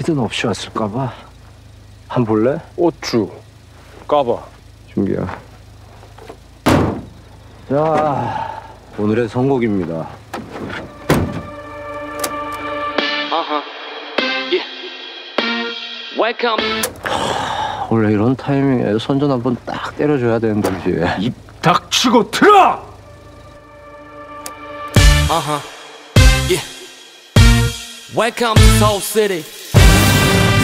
히든 없이 왔을까봐. 한 볼래? 오쭈 까봐 준기야. 자, 오늘의 선곡입니다. Uh-huh. Yeah. Welcome. 원래 이런 타이밍에 선전 한번 딱 때려줘야 되는 거지. 입 닥치고 들어 Uh-huh. Yeah. Welcome to Soul City.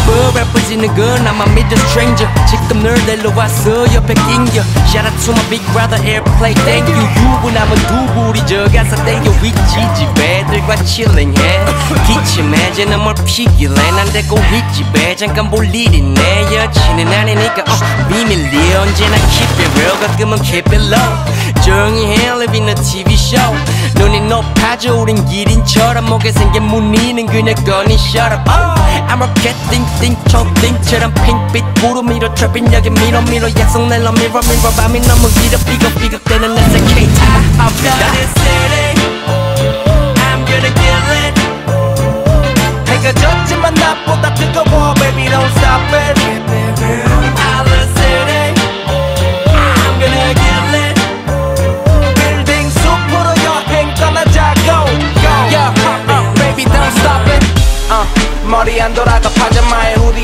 합을 래퍼지는 건 아마 믿을 stranger 지금 널 데려왔어 옆에 낑겨 Shout out to my big brother airplay thank you 유부남은 두부리 저 가서 땡겨 위치 집애들과 chilling해 기침해지는 뭘 피길래 난 데리고 윗집에 잠깐 볼 일이 내 여친은 아니니까 어, 비밀리 언제나 keep it real 가끔은 keep it low 조용히 해 living a TV show 눈이 높아져 우린 기린처럼 목에 생긴 무늬는 그녀 거니 shut up. Oh, I'm a cat think think 초 think처럼 핑빛 구름 위로 트래핑 여기 미러 미러 약속 낼러 미러 미러 밤이 너무 길어 삐걱 삐걱대는 내 K I'm done this city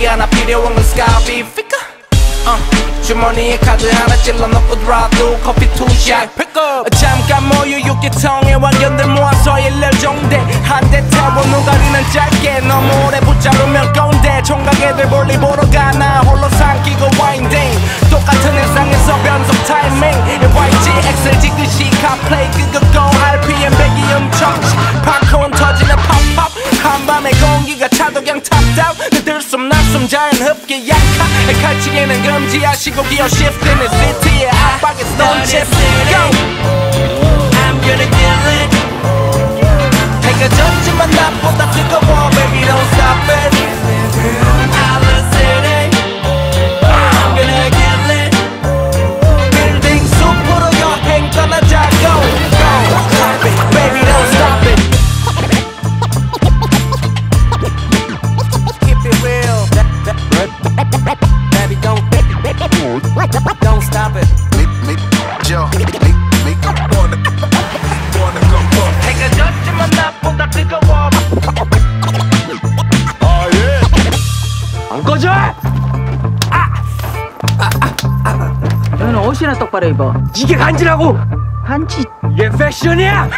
하나 필요한 건 스카비. 피카! 어, 주머니에 카드 하나 찔러 넣고 드랍도 커피 투샷 잠깐 모여 육개통에 왕견들 모아서 일렬 정대. 한대 태워 누가리는 짧게. 너무 오래 붙잡으면 꼰대. 총각 애들 볼일 보러 가나. 홀로 삼키고 와인딩 똑같은 일상에서 변속 타이밍. YG 엑셀 찍듯이 카플레이. 끄고 RPM 배기 엄청 팝콘 터지는 팝팝. 한밤의 공기가 차도 그냥 탑다운. 들숨 자연 흡기 약하. 칼치기는 금지하시고 기어 시프트는 시티의 압박에 chips go! I'm gonna kill it. 해가 졌지만 나보다 뜨거워 baby don't 안 꺼져? 너는 옷이나 똑바로 입어. 이게 간지라고? 한지. 이게 패션이야